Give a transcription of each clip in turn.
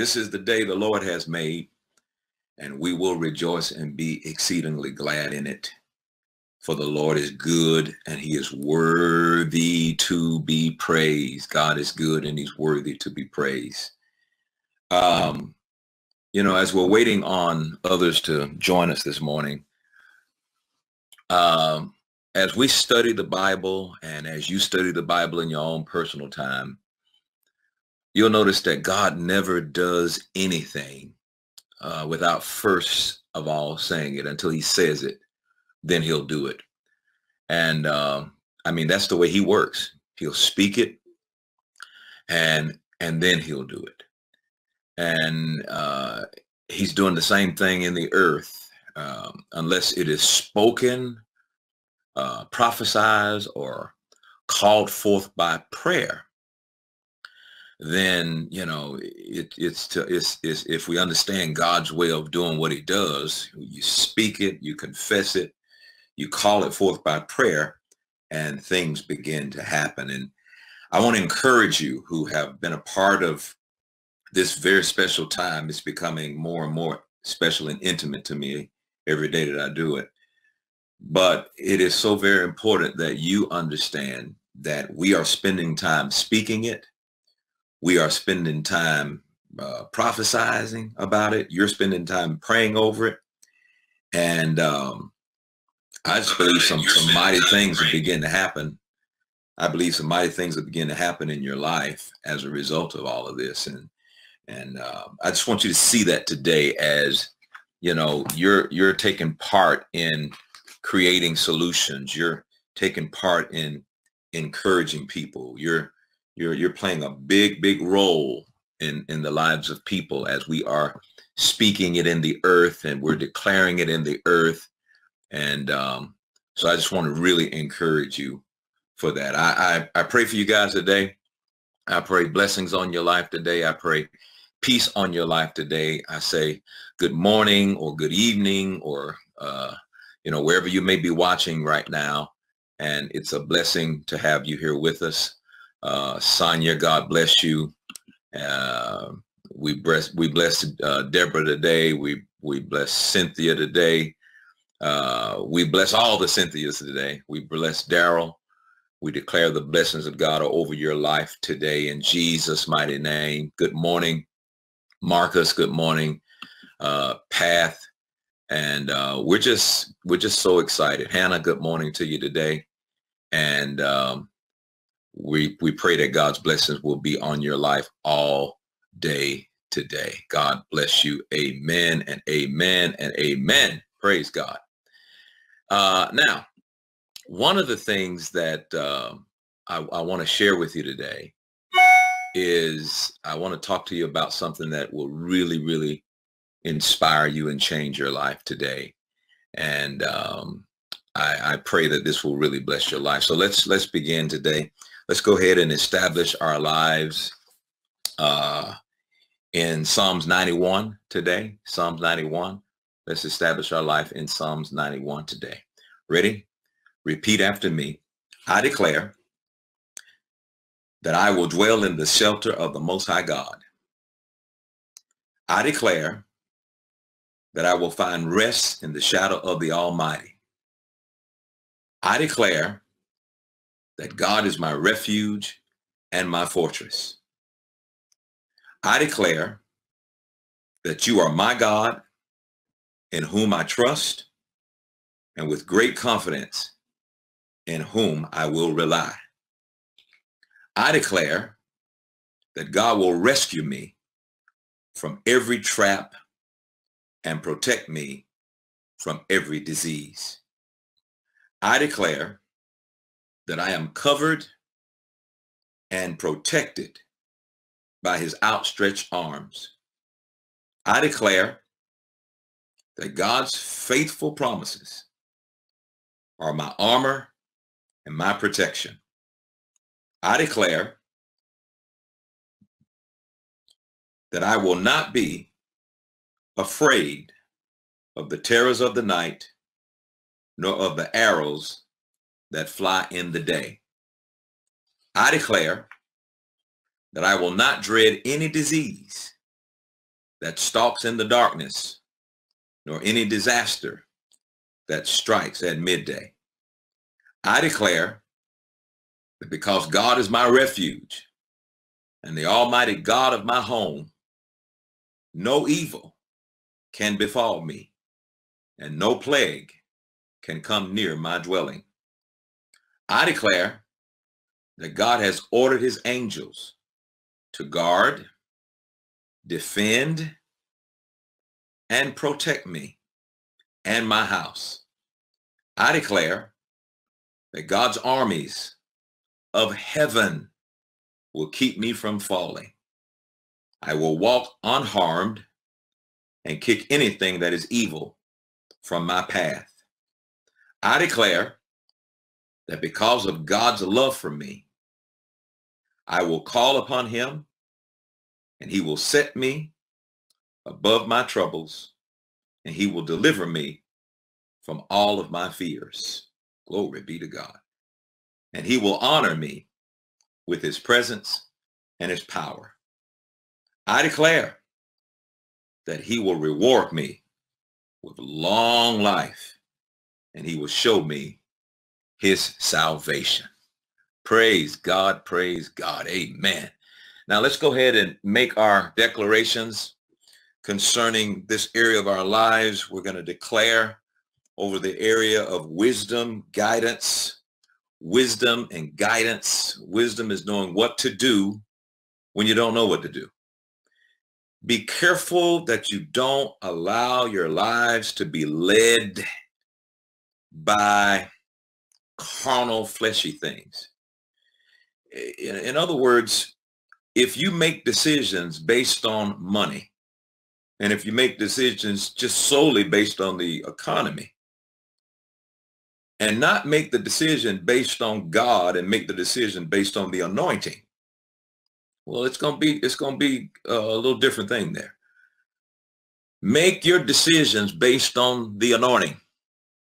This is the day the Lord has made, and we will rejoice and be exceedingly glad in it. For the Lord is good and he is worthy to be praised. God is good and he's worthy to be praised. Um, you know, as we're waiting on others to join us this morning, um, as we study the Bible and as you study the Bible in your own personal time, you'll notice that God never does anything uh, without first of all saying it until he says it, then he'll do it. And uh, I mean, that's the way he works. He'll speak it and and then he'll do it. And uh, he's doing the same thing in the earth um, unless it is spoken, uh, prophesied, or called forth by prayer then you know it, it's to it's, it's if we understand God's way of doing what he does you speak it you confess it you call it forth by prayer and things begin to happen. And I want to encourage you who have been a part of this very special time. It's becoming more and more special and intimate to me every day that I do it. But it is so very important that you understand that we are spending time speaking it we are spending time uh, prophesizing about it. You're spending time praying over it. And um, I just believe some, some mighty things will begin to happen. I believe some mighty things will begin to happen in your life as a result of all of this. And and uh, I just want you to see that today as, you know, you're you're taking part in creating solutions. You're taking part in encouraging people. You're you're you're playing a big big role in in the lives of people as we are speaking it in the earth and we're declaring it in the earth and um, so I just want to really encourage you for that. I, I I pray for you guys today. I pray blessings on your life today. I pray peace on your life today. I say good morning or good evening or uh, you know wherever you may be watching right now. And it's a blessing to have you here with us. Uh, Sonia, God bless you. Uh, we bless we bless uh, Deborah today. We we bless Cynthia today. Uh, we bless all the Cynthias today. We bless Daryl. We declare the blessings of God are over your life today in Jesus' mighty name. Good morning, Marcus. Good morning, uh, Path. And uh, we're just we're just so excited. Hannah, good morning to you today. And um, we we pray that God's blessings will be on your life all day today. God bless you. Amen and amen and amen. Praise God. Uh, now, one of the things that uh, I, I want to share with you today is I want to talk to you about something that will really, really inspire you and change your life today. And um, I, I pray that this will really bless your life. So let's let's begin today let's go ahead and establish our lives uh, in Psalms 91 today. Psalms 91. Let's establish our life in Psalms 91 today. Ready? Repeat after me. I declare that I will dwell in the shelter of the Most High God. I declare that I will find rest in the shadow of the Almighty. I declare that God is my refuge and my fortress. I declare that you are my God in whom I trust and with great confidence in whom I will rely. I declare that God will rescue me from every trap and protect me from every disease. I declare that I am covered and protected by his outstretched arms. I declare that God's faithful promises are my armor and my protection. I declare that I will not be afraid of the terrors of the night, nor of the arrows that fly in the day. I declare that I will not dread any disease, that stalks in the darkness, nor any disaster that strikes at midday. I declare that because God is my refuge and the almighty God of my home, no evil can befall me and no plague can come near my dwelling. I declare that God has ordered his angels to guard, defend, and protect me and my house. I declare that God's armies of heaven will keep me from falling. I will walk unharmed and kick anything that is evil from my path. I declare that because of God's love for me, I will call upon him and he will set me above my troubles and he will deliver me from all of my fears. Glory be to God. And he will honor me with his presence and his power. I declare that he will reward me with long life and he will show me his salvation. Praise God, praise God. Amen. Now let's go ahead and make our declarations concerning this area of our lives. We're going to declare over the area of wisdom, guidance, wisdom and guidance. Wisdom is knowing what to do when you don't know what to do. Be careful that you don't allow your lives to be led by carnal, fleshy things. In, in other words, if you make decisions based on money, and if you make decisions just solely based on the economy, and not make the decision based on God and make the decision based on the anointing, well, it's going to be, it's going to be a little different thing there. Make your decisions based on the anointing.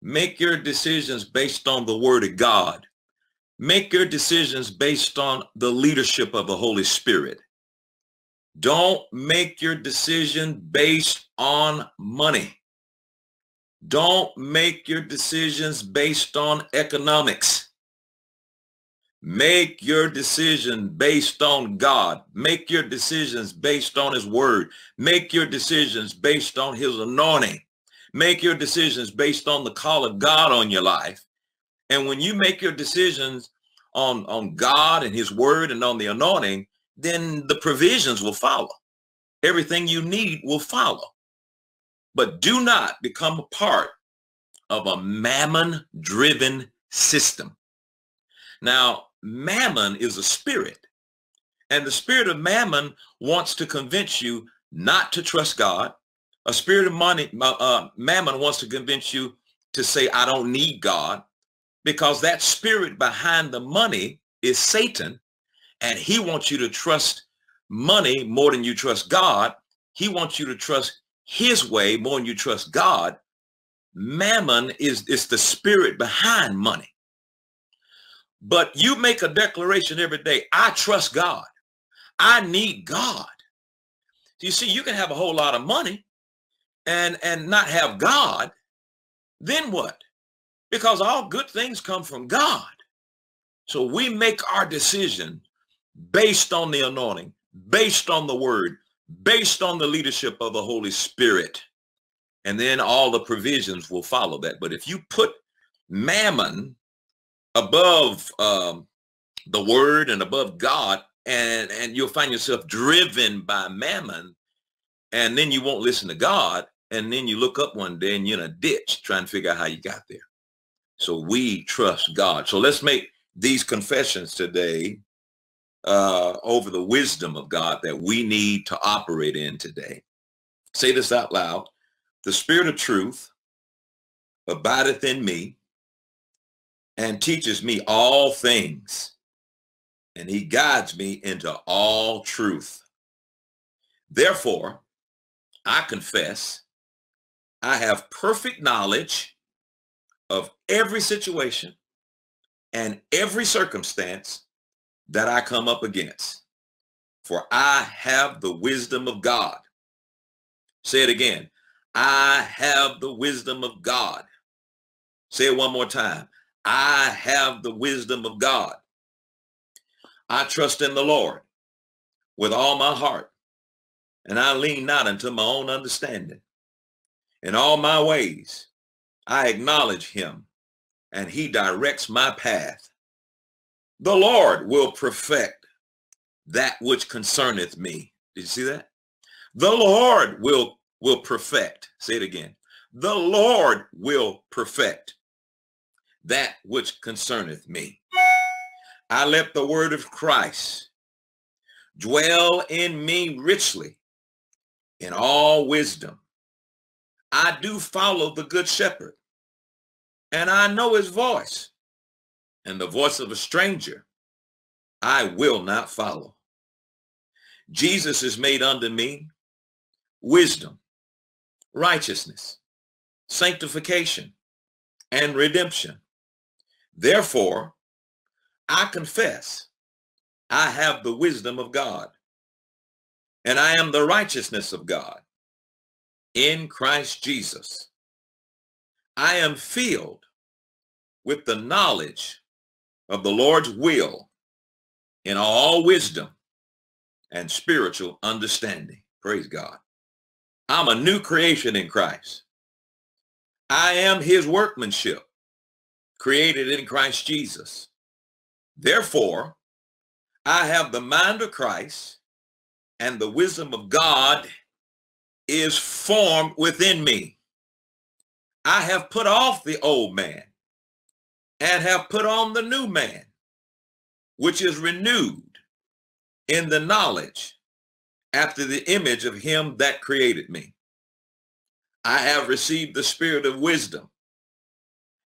Make your decisions based on the word of God. Make your decisions based on the leadership of the Holy Spirit. Don't make your decision based on money. Don't make your decisions based on economics. Make your decision based on God. Make your decisions based on his word. Make your decisions based on his anointing. Make your decisions based on the call of God on your life. And when you make your decisions on, on God and his word and on the anointing, then the provisions will follow. Everything you need will follow. But do not become a part of a mammon driven system. Now, mammon is a spirit. And the spirit of mammon wants to convince you not to trust God. A spirit of money, uh, uh, mammon wants to convince you to say, I don't need God, because that spirit behind the money is Satan. And he wants you to trust money more than you trust God. He wants you to trust his way more than you trust God. Mammon is, is the spirit behind money. But you make a declaration every day, I trust God. I need God. You see, you can have a whole lot of money and, and not have God. Then what? Because all good things come from God. So we make our decision based on the anointing, based on the word, based on the leadership of the Holy Spirit. And then all the provisions will follow that. But if you put mammon above um, the word and above God, and, and you'll find yourself driven by mammon, and then you won't listen to God, and then you look up one day and you're in a ditch trying to figure out how you got there. So we trust God. So let's make these confessions today uh, over the wisdom of God that we need to operate in today. Say this out loud. The spirit of truth abideth in me and teaches me all things, and he guides me into all truth. Therefore, I confess I have perfect knowledge of every situation and every circumstance that I come up against. For I have the wisdom of God. Say it again. I have the wisdom of God. Say it one more time. I have the wisdom of God. I trust in the Lord with all my heart, and I lean not unto my own understanding. In all my ways, I acknowledge him, and he directs my path. The Lord will perfect that which concerneth me. Did you see that? The Lord will, will perfect. Say it again. The Lord will perfect that which concerneth me. I let the word of Christ dwell in me richly in all wisdom. I do follow the good shepherd and I know his voice and the voice of a stranger I will not follow. Jesus is made unto me wisdom, righteousness, sanctification, and redemption. Therefore, I confess I have the wisdom of God and I am the righteousness of God in Christ Jesus. I am filled with the knowledge of the Lord's will in all wisdom and spiritual understanding. Praise God. I'm a new creation in Christ. I am his workmanship created in Christ Jesus. Therefore, I have the mind of Christ and the wisdom of God is formed within me. I have put off the old man and have put on the new man, which is renewed in the knowledge after the image of him that created me. I have received the spirit of wisdom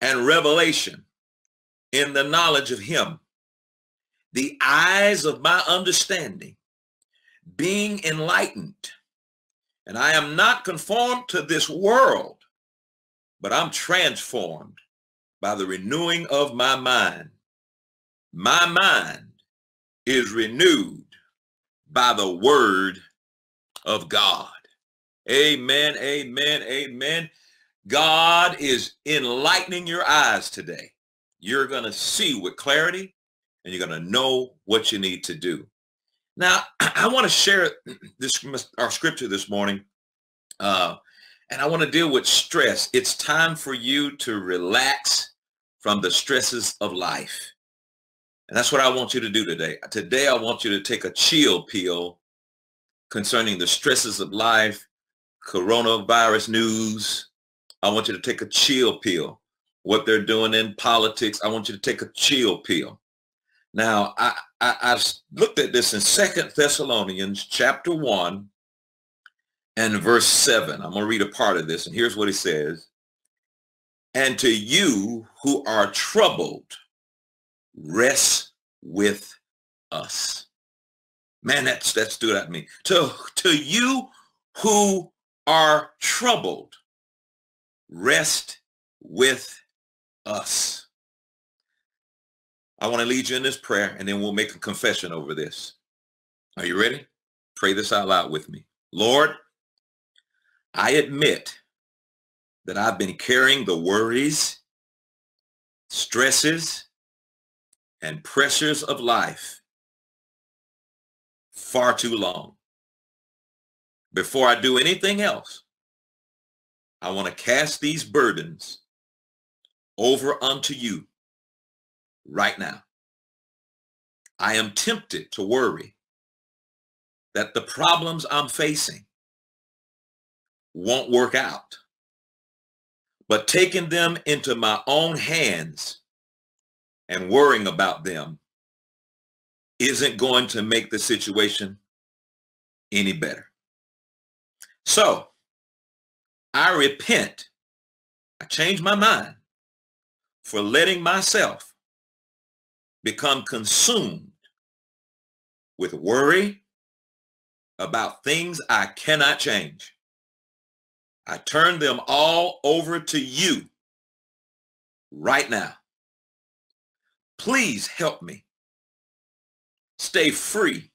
and revelation in the knowledge of him, the eyes of my understanding being enlightened. And I am not conformed to this world, but I'm transformed by the renewing of my mind. My mind is renewed by the word of God. Amen, amen, amen. God is enlightening your eyes today. You're going to see with clarity and you're going to know what you need to do. Now, I want to share this our scripture this morning, uh, and I want to deal with stress. It's time for you to relax from the stresses of life. And that's what I want you to do today. Today, I want you to take a chill pill concerning the stresses of life, coronavirus news, I want you to take a chill pill. What they're doing in politics, I want you to take a chill pill. Now, I, I, have looked at this in Second Thessalonians chapter 1 and verse 7. I'm going to read a part of this, and here's what he says. And to you who are troubled, rest with us. Man, that's that stood out to me. To, to you who are troubled, rest with us. I want to lead you in this prayer and then we'll make a confession over this. Are you ready? Pray this out loud with me. Lord, I admit that I've been carrying the worries, stresses, and pressures of life far too long. Before I do anything else, I want to cast these burdens over unto you right now. I am tempted to worry that the problems I'm facing won't work out. But taking them into my own hands and worrying about them isn't going to make the situation any better. So I repent. I change my mind for letting myself become consumed with worry about things I cannot change. I turn them all over to you right now. Please help me stay free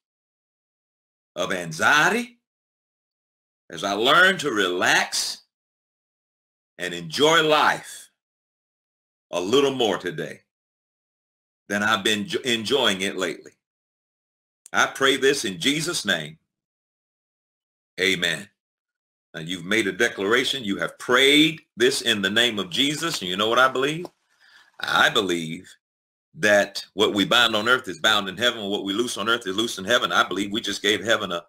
of anxiety as I learn to relax and enjoy life a little more today than I've been enjoying it lately. I pray this in Jesus' name. Amen. Now you've made a declaration. You have prayed this in the name of Jesus. And you know what I believe? I believe that what we bind on earth is bound in heaven. What we loose on earth is loose in heaven. I believe we just gave heaven a,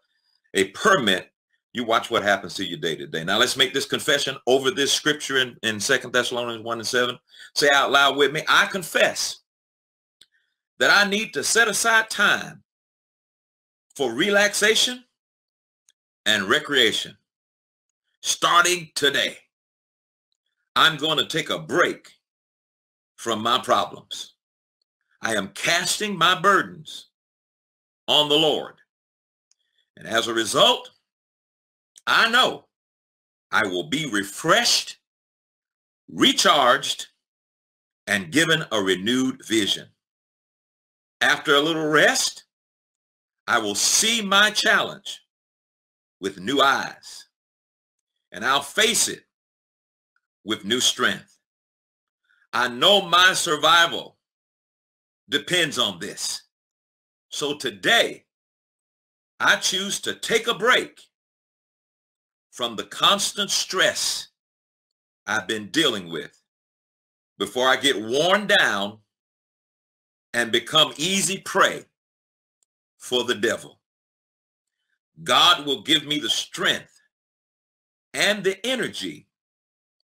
a permit. You watch what happens to you day to day. Now let's make this confession over this scripture in, in 2 Thessalonians 1 and 7. Say out loud with me. I confess that I need to set aside time for relaxation and recreation starting today. I'm going to take a break from my problems. I am casting my burdens on the Lord. And as a result, I know I will be refreshed, recharged, and given a renewed vision. After a little rest, I will see my challenge with new eyes, and I'll face it with new strength. I know my survival depends on this. So today, I choose to take a break from the constant stress I've been dealing with before I get worn down and become easy prey for the devil. God will give me the strength and the energy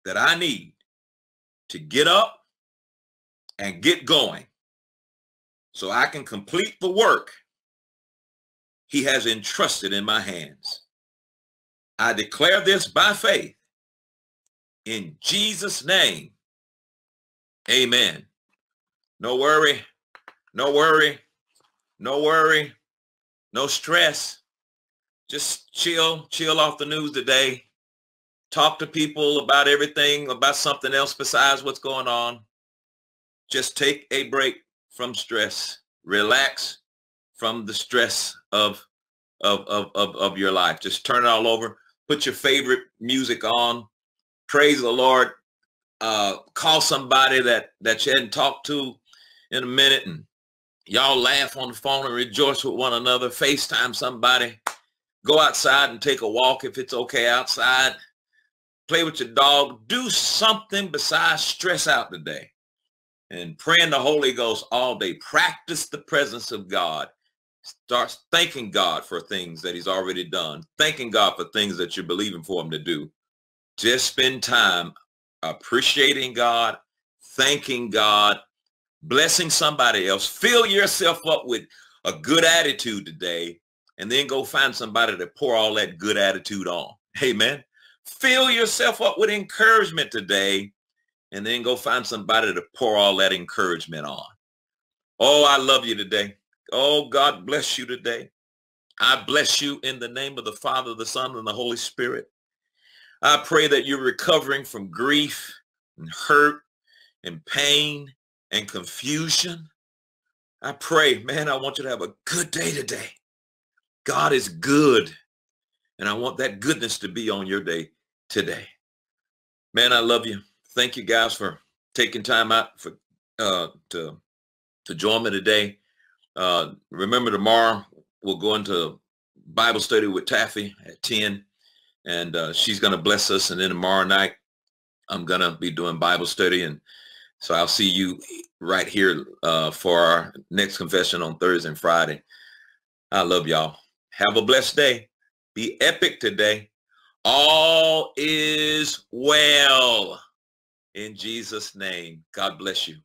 that I need to get up and get going so I can complete the work he has entrusted in my hands. I declare this by faith in Jesus' name. Amen. No worry, no worry, no worry, no stress. Just chill, chill off the news today. Talk to people about everything, about something else besides what's going on. Just take a break from stress. Relax from the stress of, of, of, of, of your life. Just turn it all over. Put your favorite music on. Praise the Lord. Uh, call somebody that, that you hadn't talked to in a minute and y'all laugh on the phone and rejoice with one another. FaceTime somebody. Go outside and take a walk if it's okay outside. Play with your dog. Do something besides stress out today and praying the Holy Ghost all day. Practice the presence of God. Start thanking God for things that he's already done. Thanking God for things that you're believing for him to do. Just spend time appreciating God, thanking God, blessing somebody else. Fill yourself up with a good attitude today and then go find somebody to pour all that good attitude on. Amen. Fill yourself up with encouragement today and then go find somebody to pour all that encouragement on. Oh, I love you today. Oh, God bless you today. I bless you in the name of the Father, the Son, and the Holy Spirit. I pray that you're recovering from grief and hurt and pain and confusion. I pray, man, I want you to have a good day today. God is good. And I want that goodness to be on your day today. Man, I love you thank you guys for taking time out for uh, to to join me today. Uh, remember tomorrow we'll go into Bible study with Taffi at 10 and uh, she's going to bless us. And then tomorrow night I'm going to be doing Bible study. And so I'll see you right here uh, for our next confession on Thursday and Friday. I love y'all. Have a blessed day. Be epic today. All is well in Jesus' name. God bless you.